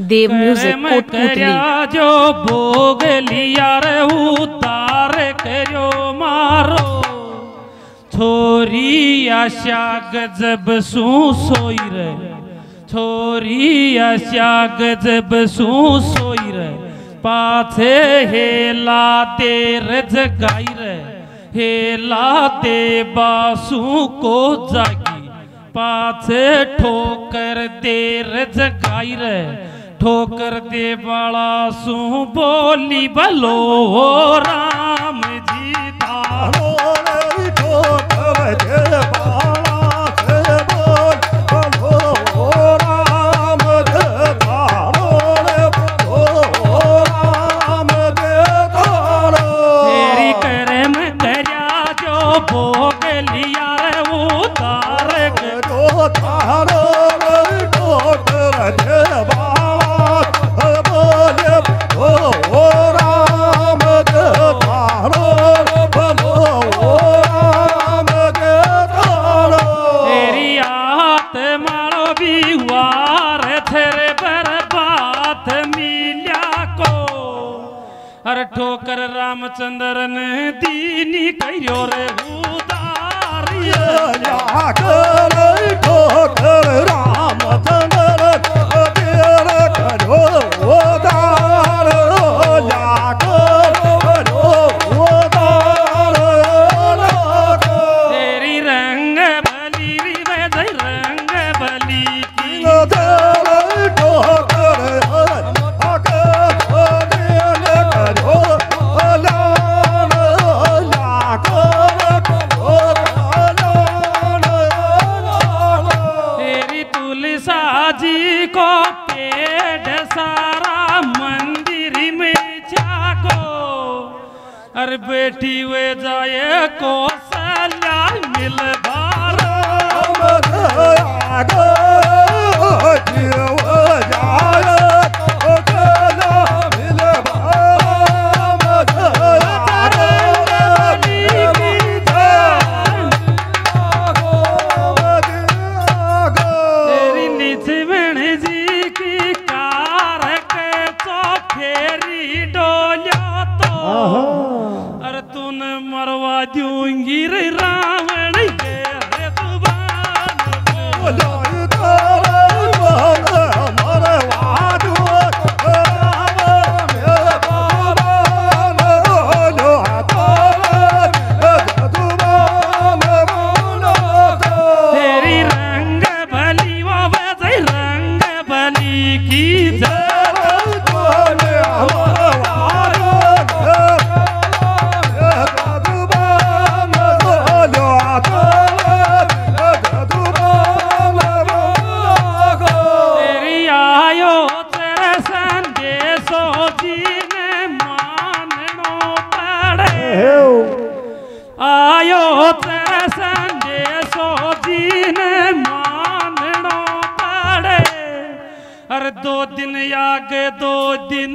देव music Kotputli जो भोग लिया रे उतार करो मारो। छोरी आशा गजब सू सोई रे। छोरी आशा गजब सू सोई रे। पाछे हेला तेर जगाई रे। हेला ते बासु को जागी। पाछे ठोकर देर जगाई रे। ठोकर दे बाला सू बोली बलो, राम जी तारो। करम करया जो भोग लिया रे उतार के। तेरी हर ठोकर रामचंद्र ने दीनी करियो रे उदारिया। बेटी वे जाए को सल्या मिल की जय अरे दो दिन आगे दो दिन